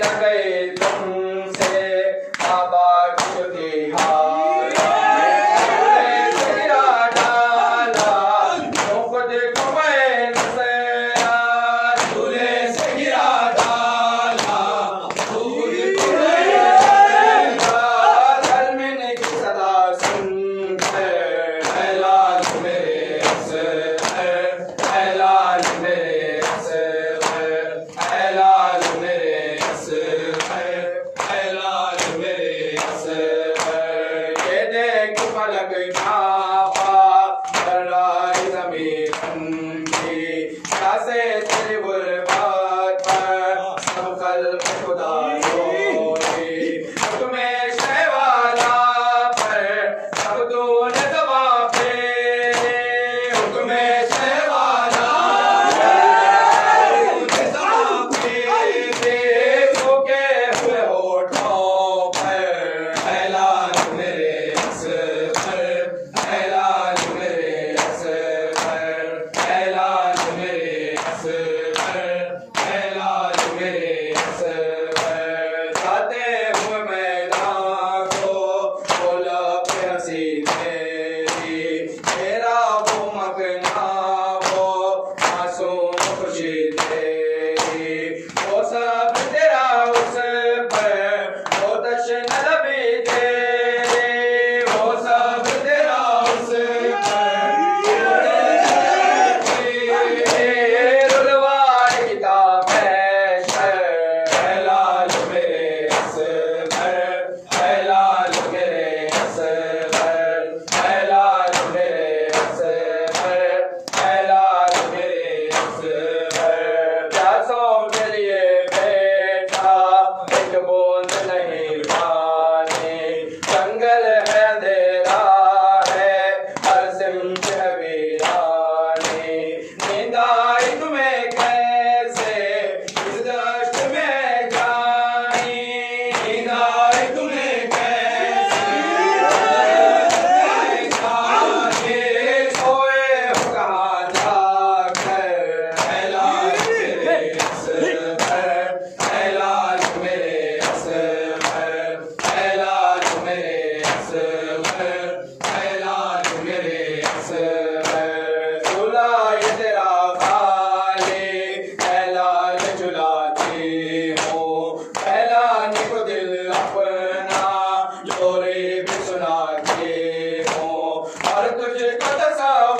लेके न गए trabalhar bem. Lord, you é, 我当三儿